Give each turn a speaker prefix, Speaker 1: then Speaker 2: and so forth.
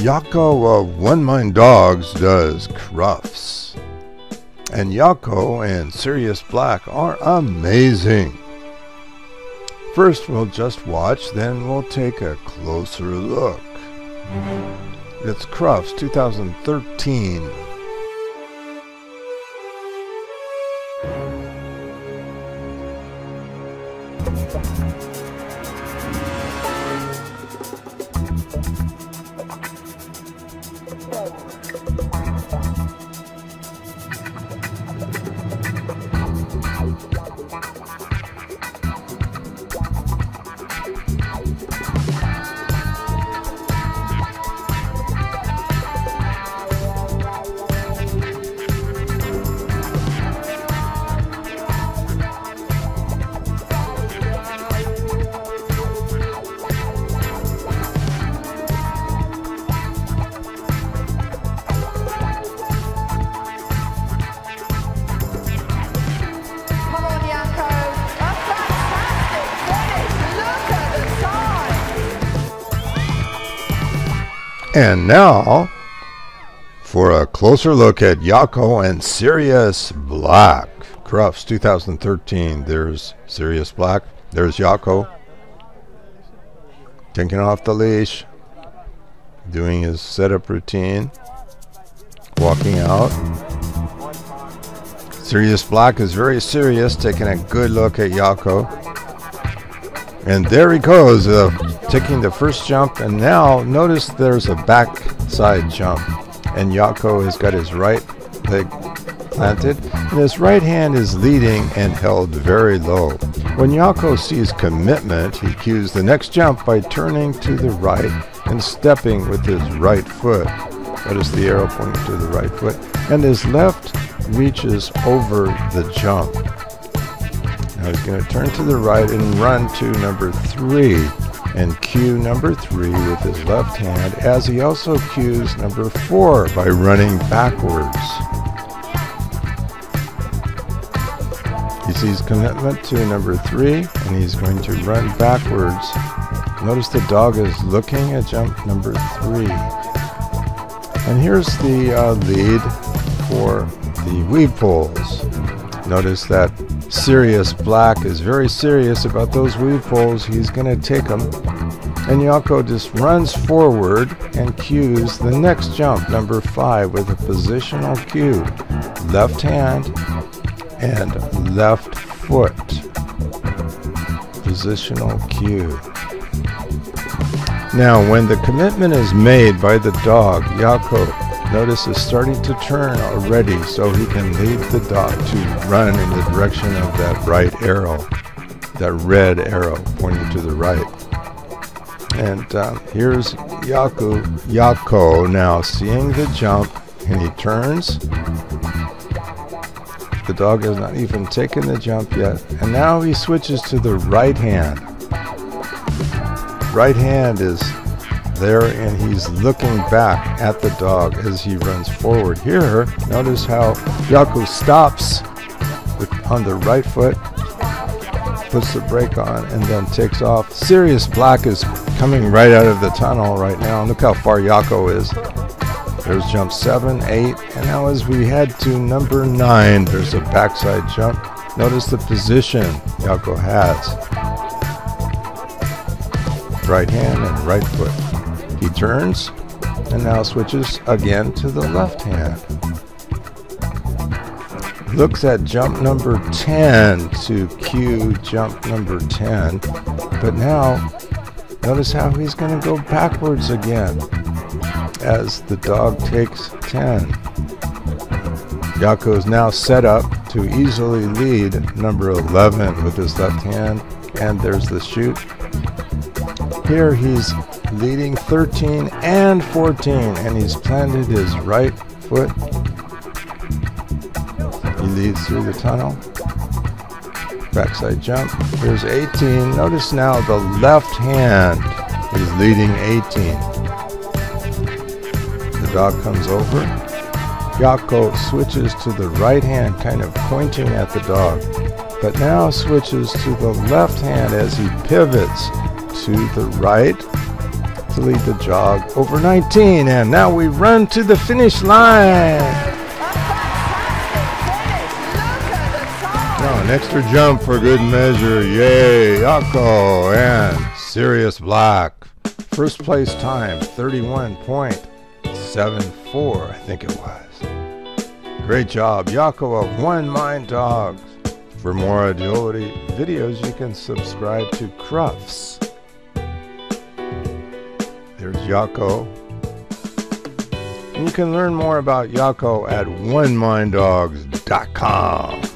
Speaker 1: Jaakko of One Mind Dogs does Crufts. And Jaakko and Sirius Black are amazing. First, we'll just watch, then we'll take a closer look. It's Crufts 2013. And now, for a closer look at Jaakko and Sirius Black. Crufts 2013. There's Sirius Black. There's Jaakko. Taking off the leash. Doing his setup routine. Walking out. Sirius Black is very serious, taking a good look at Jaakko. And there he goes, taking the first jump. And now notice there's a backside jump. And Jaakko has got his right leg planted. And his right hand is leading and held very low. When Jaakko sees commitment, he cues the next jump by turning to the right and stepping with his right foot. Notice the arrow pointing to the right foot. And his left reaches over the jump. Now he's going to turn to the right and run to number three and cue number three with his left hand as he also cues number four by running backwards. He sees commitment to number three and he's going to run backwards. Notice the dog is looking at jump number three. And here's the uh, lead for the weave poles. Notice that Sirius Black is very serious about those weave poles. He's going to take them. And Jaakko just runs forward and cues the next jump, number five, with a positional cue. Left hand and left foot. Positional cue. Now, when the commitment is made by the dog, Jaakko, notice is starting to turn already so he can lead the dog to run in the direction of that right arrow, that red arrow pointing to the right. And uh, here's Yaku, Jaakko now seeing the jump, and he turns. The dog has not even taken the jump yet, and now he switches to the right hand right hand is there and he's looking back at the dog as he runs forward. Here, notice how Jaakko stops with, on the right foot, puts the brake on, and then takes off. Sirius Black is coming right out of the tunnel right now. Look how far Jaakko is. There's jump seven, eight, and now as we head to number nine, there's a backside jump. Notice the position Jaakko has right hand and right foot. He turns and now switches again to the left hand. Looks at jump number 10 to cue jump number 10. But now, notice how he's going to go backwards again as the dog takes 10. Jaakko is now set up to easily lead number 11 with his left hand. And there's the shoot here he's leading 13 and 14 and he's planted his right foot. He leads through the tunnel. Backside jump. Here's 18. Notice now the left hand is leading 18. The dog comes over. Jaakko switches to the right hand, kind of pointing at the dog, but now switches to the left hand as he pivots to the right to lead the jog over 19. And now we run to the finish line. Now an extra jump for good measure. Yay, Jaakko and Sirius Black. First place time 31.74, I think it was. Great job, Jaakko of One Mind Dogs. For more agility videos, you can subscribe to Crufts. There's Jaakko. You can learn more about Jaakko at oneminddogs.com.